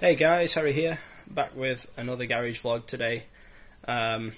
Hey guys, Harry here, back with another garage vlog today. Um,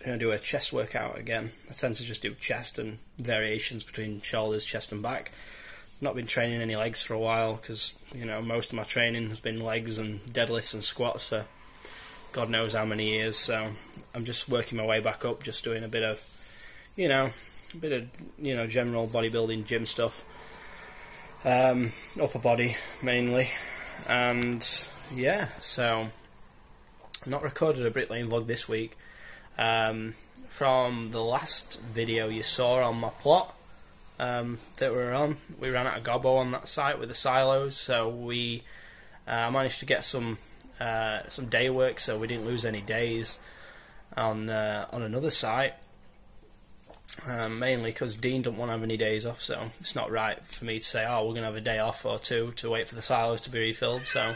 I'm going to do a chest workout again. I tend to just do chest and variations between shoulders, chest and back. Not been training any legs for a while because, you know, most of my training has been legs and deadlifts and squats for God knows how many years. So I'm just working my way back up, just doing a bit of, you know, a bit of, you know, general bodybuilding gym stuff. Um, upper body mainly and yeah, so not recorded a bricklaying vlog this week. Um, from the last video you saw on my plot um, that we were on, we ran out of gobbo on that site with the silos, so we uh, managed to get some uh, some day work, so we didn't lose any days on uh, on another site. Um, mainly because Dean do not want to have any days off, so it's not right for me to say, "Oh, we're going to have a day off or two to wait for the silos to be refilled." So,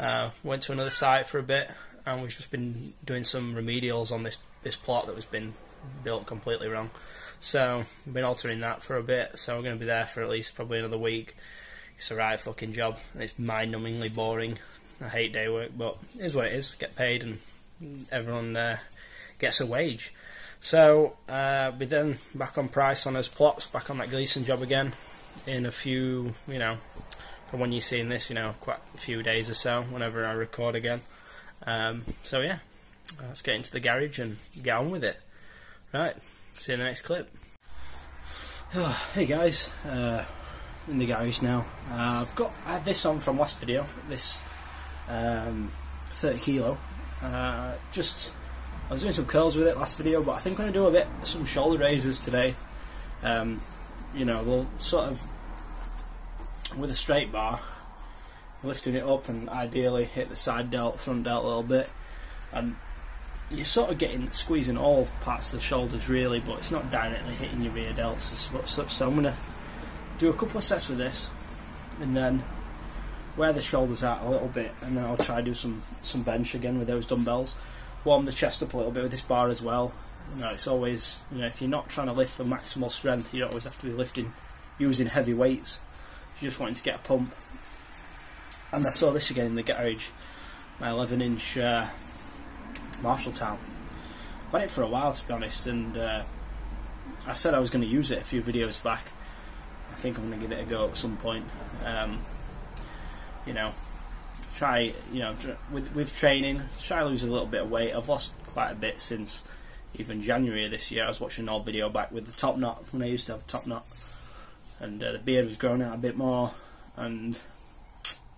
uh, went to another site for a bit, and we've just been doing some remedials on this this plot that was been built completely wrong. So, we've been altering that for a bit. So we're going to be there for at least probably another week. It's a right fucking job. It's mind-numbingly boring. I hate day work, but it is what it is. Get paid, and everyone uh, gets a wage. So uh, we then back on price on those plots, back on that Gleason job again in a few, you know, from when you're seeing this, you know, quite a few days or so, whenever I record again. Um, so yeah, let's get into the garage and get on with it. Right, see you in the next clip. Oh, hey guys, uh, in the garage now. Uh, I've got I had this on from last video, this um, 30 kilo. Uh, just I was doing some curls with it last video, but I think I'm going to do a bit some shoulder raises today. Um, you know, we'll sort of with a straight bar, lifting it up and ideally hit the side delt, front delt a little bit, and you're sort of getting squeezing all parts of the shoulders really, but it's not directly hitting your rear delts. So I'm going to do a couple of sets with this, and then wear the shoulders out a little bit, and then I'll try to do some some bench again with those dumbbells warm the chest up a little bit with this bar as well. You know, it's always, you know, if you're not trying to lift for maximal strength, you don't always have to be lifting using heavy weights. If you're just wanting to get a pump. And I saw this again in the garage, my 11 inch uh, Marshalltown. I've had it for a while to be honest, and uh, I said I was going to use it a few videos back. I think I'm going to give it a go at some point. Um, you know, try, you know, with with training, try lose a little bit of weight. I've lost quite a bit since even January this year. I was watching an old video back with the top knot when I used to have top knot, and uh, the beard was growing out a bit more, and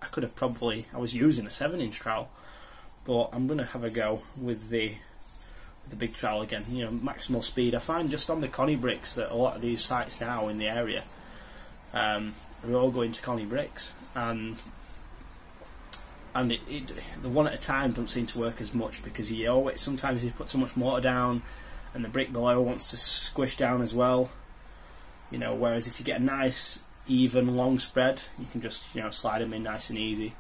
I could have probably I was using a seven inch trowel, but I'm gonna have a go with the with the big trowel again. You know, maximal speed. I find just on the Connie bricks that a lot of these sites now in the area um, are all going to Connie bricks, and and it, it, the one at a time doesn't seem to work as much because you always sometimes you put so much mortar down and the brick below wants to squish down as well you know whereas if you get a nice even long spread you can just you know slide them in nice and easy.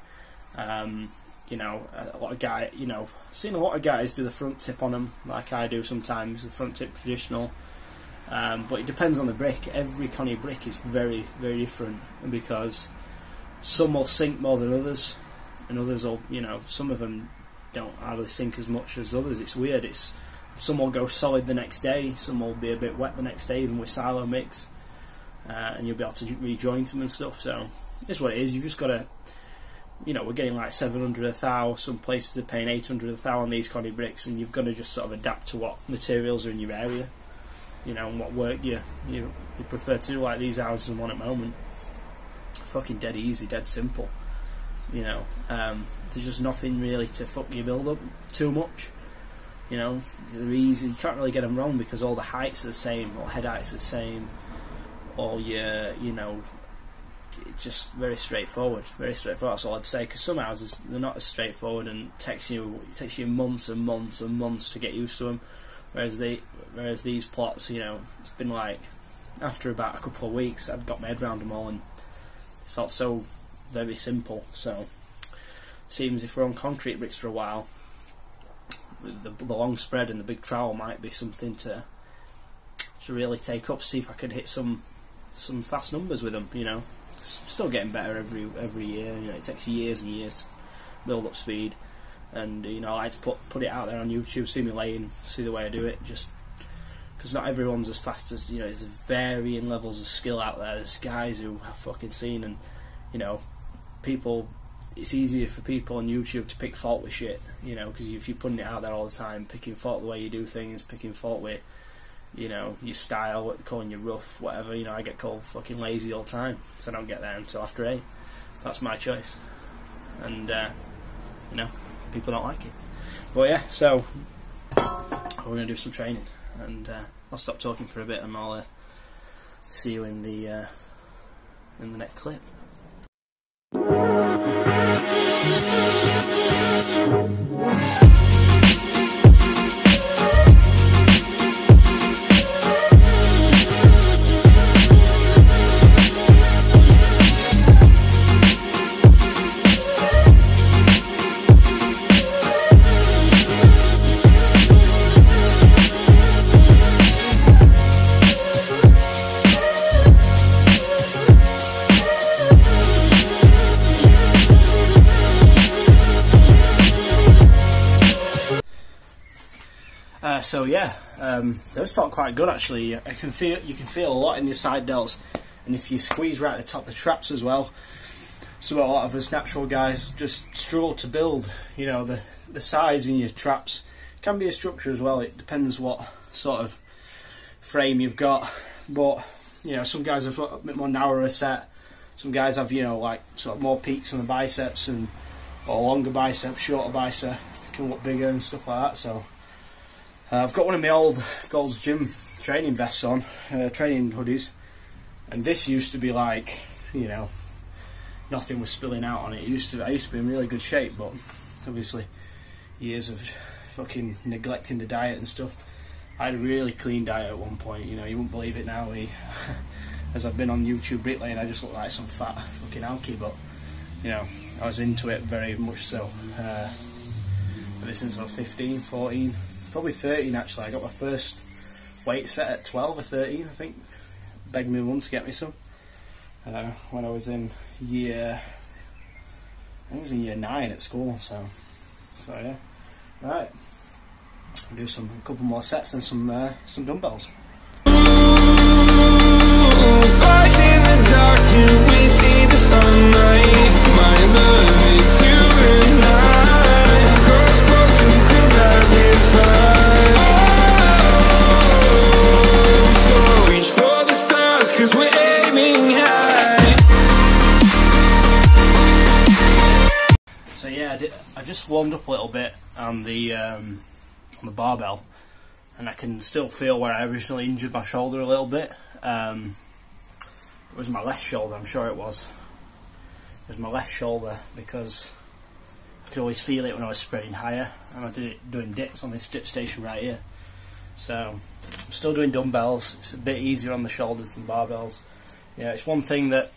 Um, you know a lot of guys you know seen a lot of guys do the front tip on them like I do sometimes the front tip traditional. Um, but it depends on the brick. Every Connie brick is very very different because some will sink more than others and others will, you know, some of them don't hardly sink as much as others. It's weird. It's some will go solid the next day, some will be a bit wet the next day, even with silo mix, uh, and you'll be able to rejoin them and stuff. So it's what it is. You've just got to, you know, we're getting like 700 a thou. Some places are paying 800 a thou on these Connie bricks, and you've got to just sort of adapt to what materials are in your area, you know, and what work you you, you prefer to do. Like these houses and one at the moment, fucking dead easy, dead simple. You know, um, there's just nothing really to fuck your build up too much. You know, they're easy. You can't really get them wrong because all the heights are the same, or head heights are the same, all your, you know, just very straightforward. Very straightforward. That's all I'd say. Because some houses they're not as straightforward and takes you it takes you months and months and months to get used to them. Whereas they, whereas these plots, you know, it's been like after about a couple of weeks, I'd got my head around them all and felt so very simple. So seems if we're on concrete bricks for a while, the, the long spread and the big trowel might be something to to really take up. See if I can hit some some fast numbers with them. You know, still getting better every every year. You know, it takes years and years to build up speed, and you know I like to put put it out there on YouTube, see me laying, see the way I do it, just because not everyone's as fast as you know. There's varying levels of skill out there. There's guys who I've fucking seen, and you know, people. It's easier for people on YouTube to pick fault with shit, you know, because if you're putting it out there all the time, picking fault the way you do things, picking fault with you know, your style, calling you rough, whatever. You know, I get called fucking lazy all the time, so I don't get there until after eight. That's my choice, and uh, you know, people don't like it. But yeah, so we're gonna do some training, and uh, I'll stop talking for a bit, and I'll uh, see you in the uh, in the next clip. So yeah, um, those felt quite good actually. I can feel you can feel a lot in the side delts, and if you squeeze right at the top of the traps as well. So a lot of us natural guys just struggle to build. You know the the size in your traps can be a structure as well. It depends what sort of frame you've got, but you know some guys have got a bit more narrower set. Some guys have you know like sort of more peaks on the biceps and or longer biceps, shorter bicep can look bigger and stuff like that. So uh, I've got one of my old Gold's Gym training vests on, uh, training hoodies, and this used to be like, you know, nothing was spilling out on it. it. used to, I used to be in really good shape, but obviously years of fucking neglecting the diet and stuff. I had a really clean diet at one point. You know, you wouldn't believe it now. As I've been on YouTube Bricky, and I just look like some fat fucking alky, but you know, I was into it very much so. Uh, ever since I was 15, 14 probably 13 actually. I got my first weight set at 12 or 13, I think. Begged my mum to get me some uh, when I was in year. I think it was in year nine at school. So, so yeah. Right, I'll do some a couple more sets and some uh, some dumbbells. just warmed up a little bit on the um, on the barbell, and I can still feel where I originally injured my shoulder a little bit. Um, it was my left shoulder, I'm sure it was. It was my left shoulder because I could always feel it when I was spreading higher, and I did it doing dips on this dip station right here. So I'm still doing dumbbells. It's a bit easier on the shoulders than barbells. Yeah, it's one thing that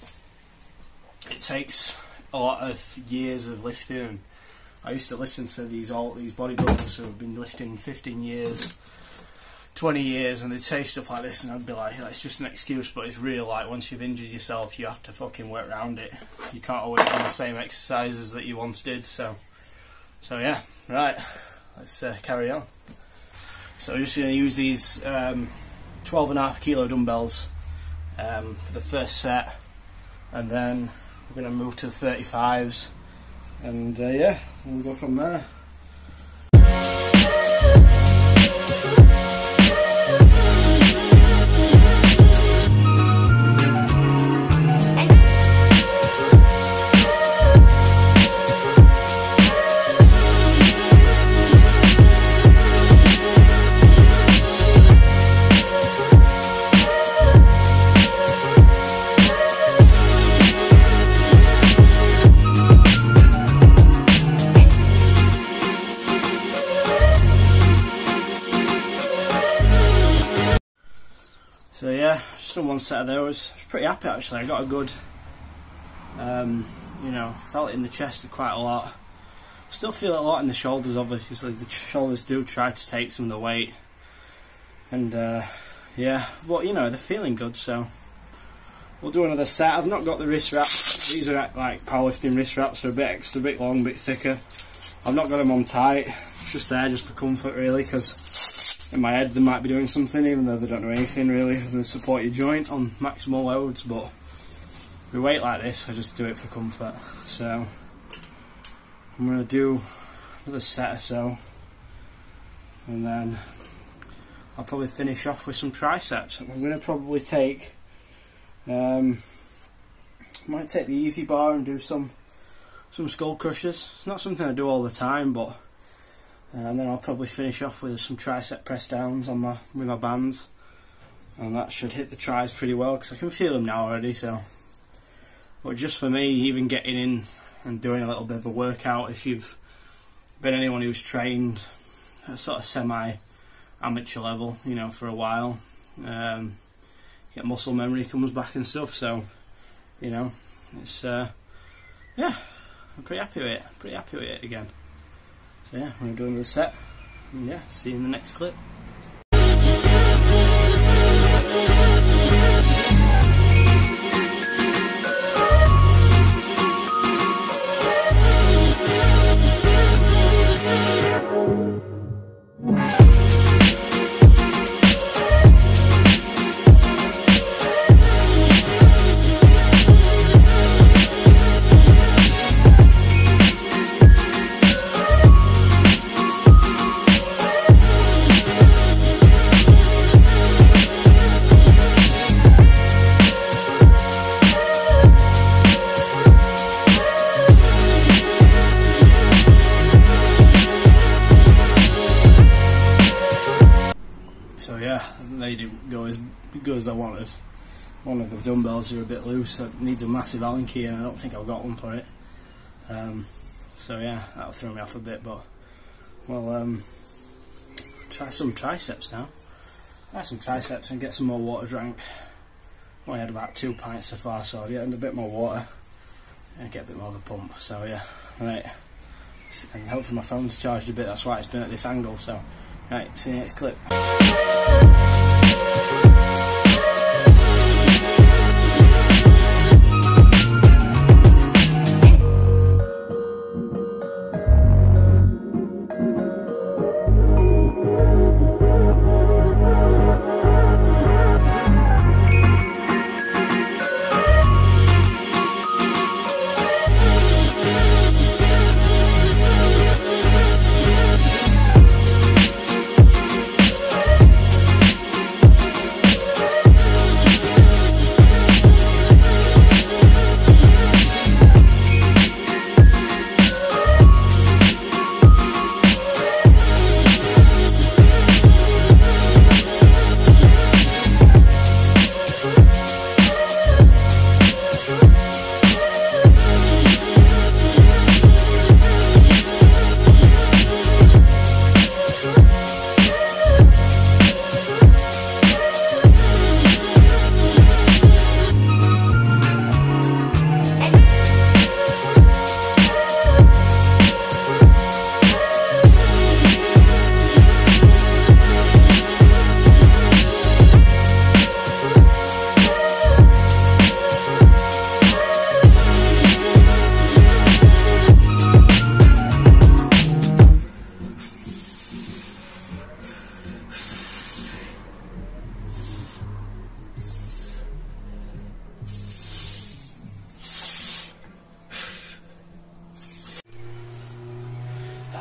it takes a lot of years of lifting I used to listen to these all these bodybuilders who have been lifting 15 years, 20 years, and they'd say stuff like this, and I'd be like, "That's just an excuse," but it's real. Like once you've injured yourself, you have to fucking work around it. You can't always do the same exercises that you once did. So, so yeah, right. Let's uh, carry on. So I'm just going to use these um, 12 and a half kilo dumbbells um, for the first set, and then we're going to move to the 35s and uh, yeah, we'll go from there. One set of those. pretty happy actually. I got a good, um, you know, felt it in the chest quite a lot. Still feel it a lot in the shoulders. Obviously, the shoulders do try to take some of the weight, and uh, yeah, but you know they're feeling good. So we'll do another set. I've not got the wrist wraps. these are like powerlifting wrist wraps, They're a bit extra, a bit long, a bit thicker. I've not got them on tight, it's just there just for comfort really, because in my head they might be doing something, even though they don't do anything really other than support your joint on maximal loads. But with weight like this, I just do it for comfort. So I'm gonna do another set or so, and then I'll probably finish off with some triceps. I'm gonna probably take. Um, might take the EZ bar and do some some skull crushers. Not something I do all the time, but and then I'll probably finish off with some tricep press downs on my with my bands, and that should hit the tris pretty well because I can feel them now already. So, but just for me, even getting in and doing a little bit of a workout, if you've been anyone who's trained at sort of semi amateur level, you know, for a while, um, get muscle memory comes back and stuff. So you know, it's uh, yeah, I'm pretty happy with it. Pretty happy with it again. So yeah, I'm doing the set. And yeah, see you in the next clip. They didn't go as good as I wanted. One of the dumbbells are a bit loose, it needs a massive Allen key and I don't think I've got one for it. Um, so yeah, that'll throw me off a bit, but well, um, try some triceps now. Try some triceps and get some more water drank. Only had about two pints so far, so I'll get a bit more water and get a bit more of a pump. So yeah, right. And hopefully my phone's charged a bit, that's why it's been at this angle. So, right, see you next clip. Yeah.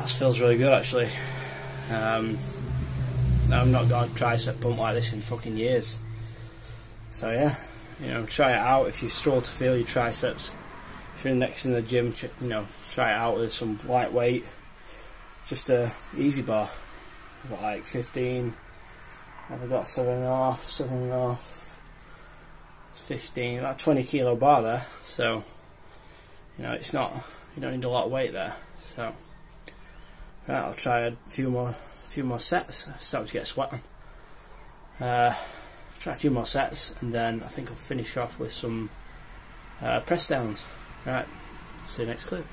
Feels really good actually. Um, I've not got a tricep pump like this in fucking years. So yeah, you know, try it out if you struggle to feel your triceps. If you're next in the gym, you know, try it out with some lightweight, just a EZ bar, like 15. I've got seven and a half, seven and a half, 15, about 20 kilo bar there. So, you know, it's not, you don't need a lot of weight there. So. Right, I'll try a few more, few more sets. I starting to get sweating. Uh, try a few more sets, and then I think I'll finish off with some uh, press downs. Right, see you next clip.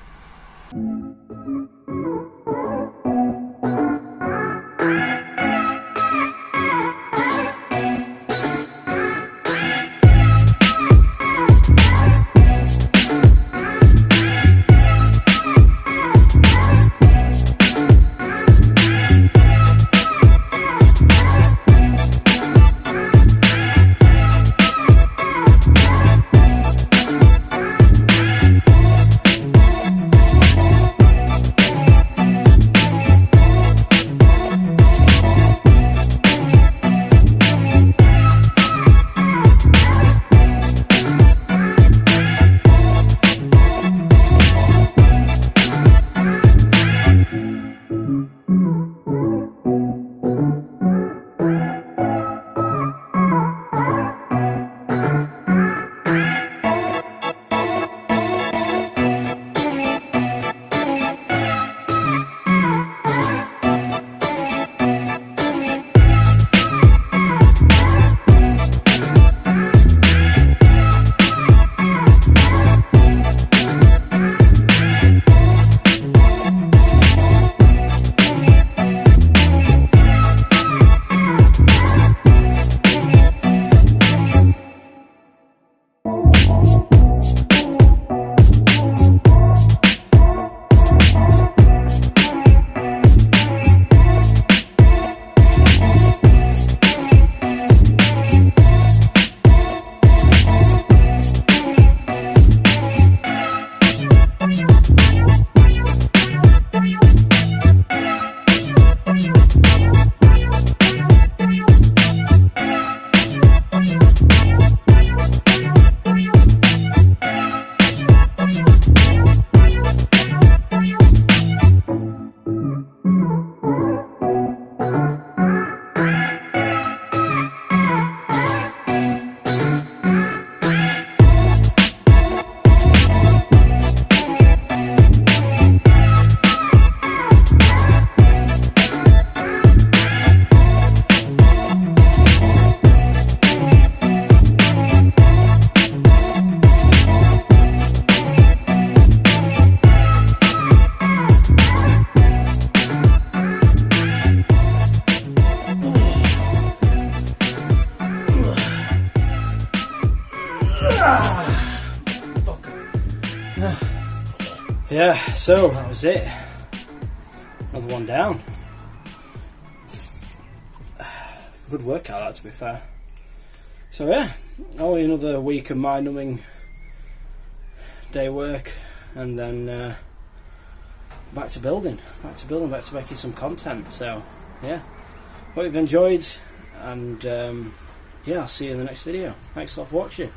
yeah, so that was it. Another one down. Good workout, that to be fair. So yeah, only another week of mind numbing day work, and then uh, back to building, back to building, back to making some content. So yeah, hope you've enjoyed, and um, yeah, I'll see you in the next video. Thanks a lot for watching.